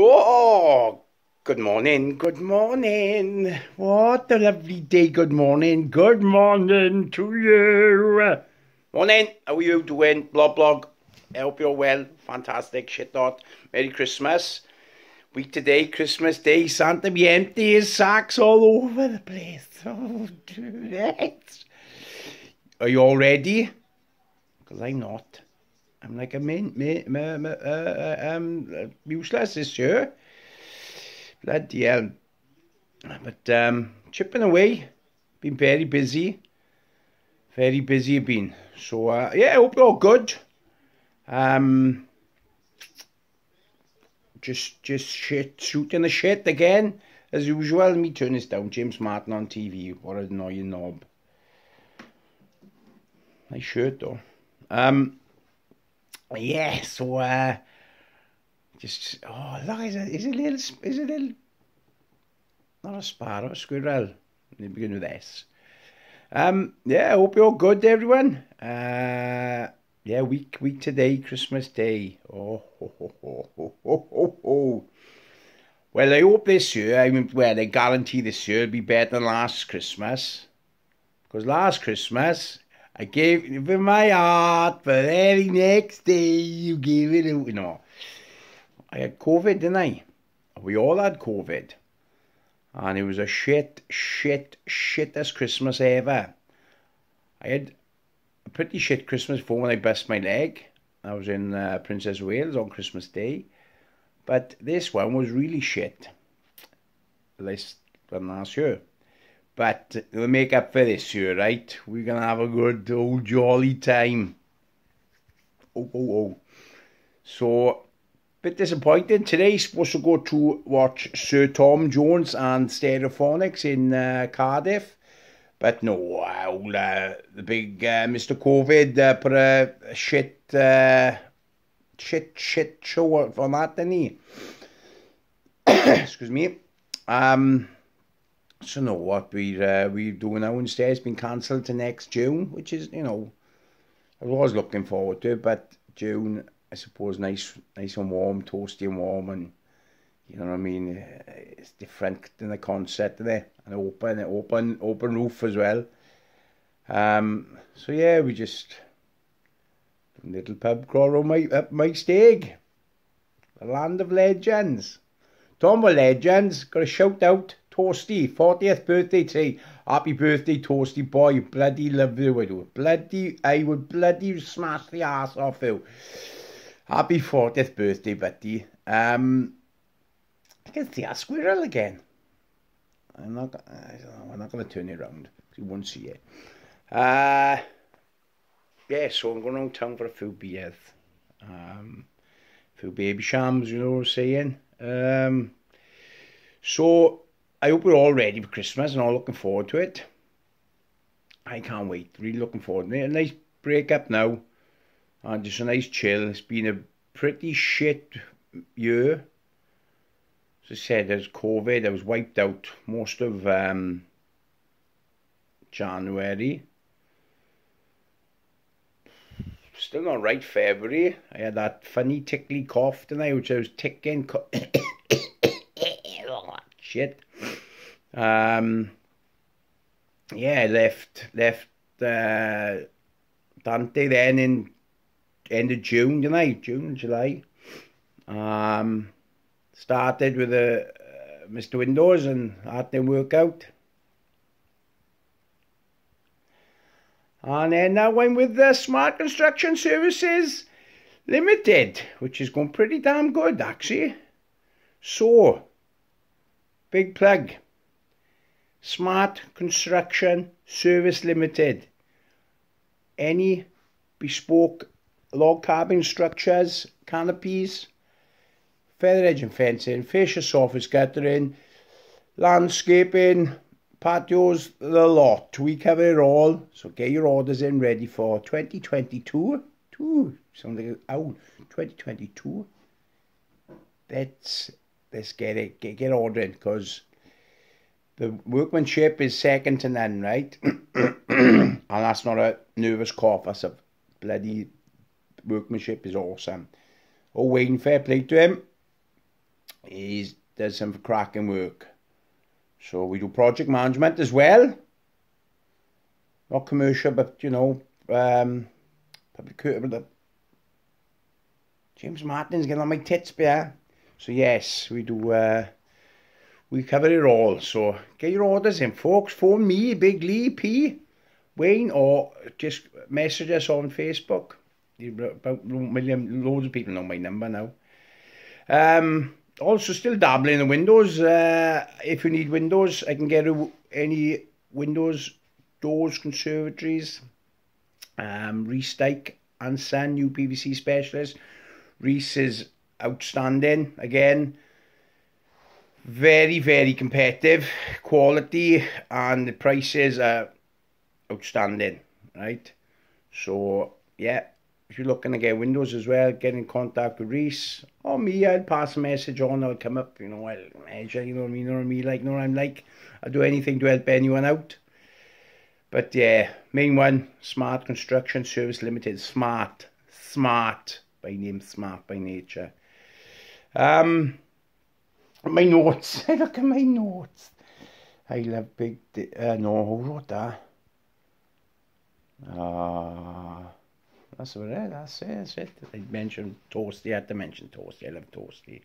Oh, good morning, good morning. What a lovely day. Good morning, good morning to you. Morning, how are you doing? Blog, blog. I hope you're well. Fantastic shit dot. Merry Christmas. Week today, Christmas Day. Santa be empty his sacks all over the place. Oh, yes. Are you all ready? Because I'm not. I'm like a min, min, min, min uh, uh, um, useless this year. Bloody hell. But um, chipping away. Been very busy. Very busy been. So, uh, yeah, I hope you're all good. Um, just, just shit, shooting the shit again. As usual, me turn this down. James Martin on TV. What an annoying knob. Nice shirt though. Um, so uh, just oh look, is it is a little is a little not a sparrow, a squirrel. They begin with S. Um, yeah, I hope you're all good, everyone. Uh, yeah, week week today, Christmas Day. Oh, ho, ho, ho, ho, ho, ho. Well, I hope this year, I mean, well, I guarantee this year will be better than last Christmas. Because last Christmas, I gave it with my heart, but every next day you gave it, you know. I had COVID, didn't I? We all had COVID. And it was a shit, shit, shittest Christmas ever. I had a pretty shit Christmas before when I bust my leg. I was in uh, Princess Wales on Christmas Day. But this one was really shit. Less than last year. But we'll make up for this year, right? We're going to have a good old jolly time. Oh, oh, oh. So, bit disappointed. Today, supposed to go to watch Sir Tom Jones and Stereophonics in uh, Cardiff. But no, uh, the big uh, Mr. COVID uh, put a, shit, uh, shit, shit show on that, didn't he? Excuse me. Um, so no what we're uh, we're doing now instead. It's been cancelled to next June, which is you know, I was looking forward to, but June I suppose nice, nice and warm, toasty and warm, and you know what I mean. Eh, it's different than the concert there, and open, open, open roof as well. Um, so yeah, we just little pub crawl on my up my stag. The land of legends. Tom of legends, got a shout out. Toasty, 40th birthday today. Happy birthday, Toasty boy. Bloody love you, I do. Bloody, I would bloody smash the ass off you. Happy 40th birthday, buddy. Um, I can see a squirrel again. I'm not, I don't know, I'm not going to turn it around. You won't see it. Uh, yeah, so I'm going around town for a few beers. Um, few baby shams, you know what I'm saying? Um, so, I hope we're all ready for Christmas and all looking forward to it. I can't wait. Really looking forward to it. A nice break up now. And just a nice chill. It's been a pretty shit year. As I said, there's COVID. I was wiped out most of um, January. Still not right February. I had that funny tickly cough tonight, which I was ticking. shit. Um, yeah, left left uh, Dante then in end of June, didn't? June, July. Um, started with a uh, Mr. Windows and that didn't work out. And then I went with the Smart Construction Services Limited, which is going pretty damn good actually. So, big plug. Smart Construction Service Limited. Any bespoke log cabin structures, canopies, feather edge and fencing, fascia surface guttering, landscaping, patios, the lot. We cover it all. So get your orders in ready for 2022. Two, something out. 2022. Let's let's get it get, get ordering because the workmanship is second to none, right? and that's not a nervous cough. That's a bloody workmanship is awesome. Oh, Wayne, fair play to him. he does some cracking work. So we do project management as well. Not commercial, but you know, um, public James Martin's getting on my tits, yeah. So yes, we do. Uh, we cover it all. So get your orders in, folks. Phone me, Big Lee P, Wayne, or just message us on Facebook. About million, loads of people know my number now. Um, also, still dabbling in windows. Uh, if you need windows, I can get any windows, doors, conservatories. Um, Reese Dyke and Son, new PVC specialist. Reese is outstanding again. Very, very competitive quality, and the prices are outstanding, right? So, yeah, if you're looking to get windows as well, get in contact with Reese or me. I'll pass a message on. I'll come up, you know, I'll measure, you know what I mean, you know what I mean, like, you know what I'm like. I'll do anything to help anyone out. But yeah, main one, Smart Construction Service Limited. Smart, smart by name, smart by nature. Um, my notes. Look at my notes. I love big. Uh, no, who wrote that? Ah. Uh, that's what it. That's it. That's it. I mentioned Toasty. I had to mention Toasty. I love Toasty.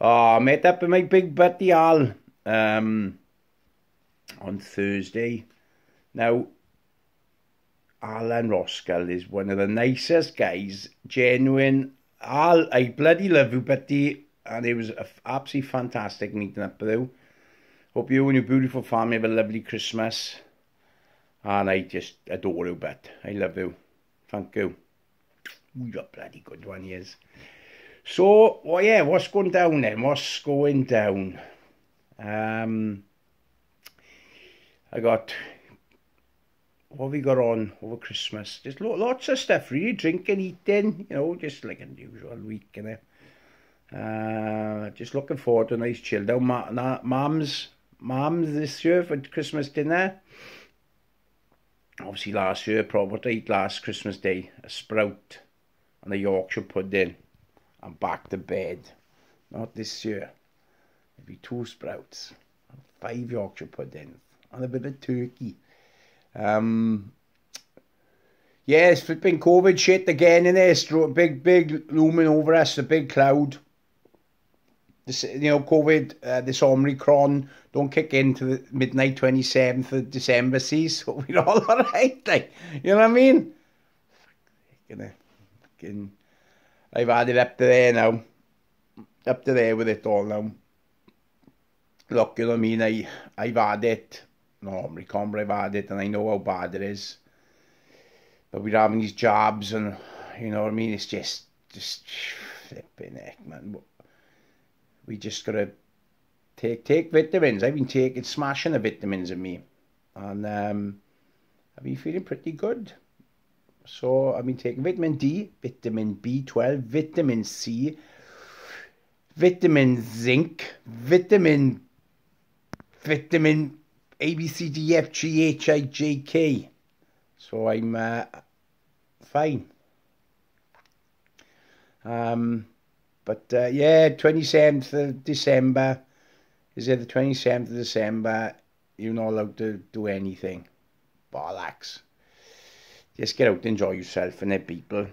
Oh, I met up with my big buddy Al um, on Thursday. Now, Alan Roskell is one of the nicest guys. Genuine. Al, I bloody love you, buddy. And it was absolutely fantastic meeting up with you. Hope you and your beautiful family have a lovely Christmas. And I just adore you, but I love you. Thank you. You're a bloody good one, yes. So, well, yeah, what's going down then? What's going down? Um, I got, what we got on over Christmas? Just lots of stuff, really. Drinking, eating, you know, just like a usual week, you know. Uh, just looking forward to a nice chill down. Mom's, mom's this year for Christmas dinner obviously last year, probably ate last Christmas Day, a sprout and a Yorkshire pudding and back to bed. Not this year. Maybe two sprouts, five Yorkshire puddings and a bit of turkey. Um, yeah, it's flipping COVID shit again in there. Big, big looming over us, a big cloud you know, COVID, uh, this Omicron don't kick into the midnight 27th of December, see, so we're all alright, like, you know what I mean? Fucking, fucking, I've had it up to there now, up to there with it all now. Look, you know what I mean, I, I've had it, no Omicron, but I've had it, and I know how bad it is. But we're having these jobs, and, you know what I mean, it's just, just flipping heck, man we just gotta take take vitamins. I've been taking smashing the vitamins in me, and um, I've been feeling pretty good. So I've been taking vitamin D, vitamin B12, vitamin C, vitamin zinc, vitamin vitamin A B C D F G H I J K. So I'm uh, fine. Um, but uh, yeah, 27th of December. Is it the 27th of December? You're not allowed to do anything. Bollocks. Just get out and enjoy yourself and the people.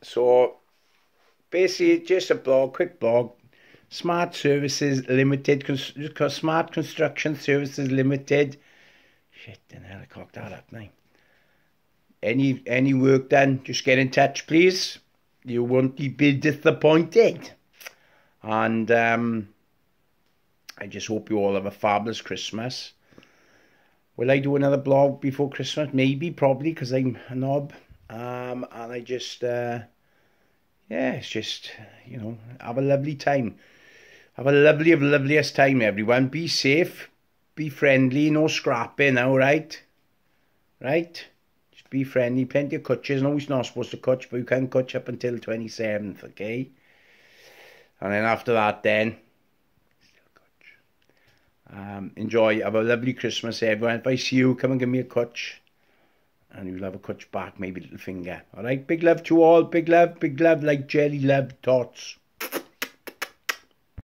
So, basically, just a blog, quick blog. Smart Services Limited, cons Smart Construction Services Limited. Shit, then hell, I cocked that up now. Any, any work done, just get in touch, please you won't be disappointed. And um, I just hope you all have a fabulous Christmas. Will I do another blog before Christmas? Maybe, probably, because I'm a knob. Um, and I just, uh, yeah, it's just, you know, have a lovely time. Have a lovely, loveliest time, everyone. Be safe, be friendly, no scrapping, all right? Right? Be friendly. Plenty of cwtches. No, he's not supposed to cut, but you can cut up until 27th, okay? And then after that, then, um, enjoy. Have a lovely Christmas, everyone. If I see you, come and give me a cwtch. And you'll have a cwtch back, maybe little finger. All right? Big love to all. Big love, big love, like jelly love tots.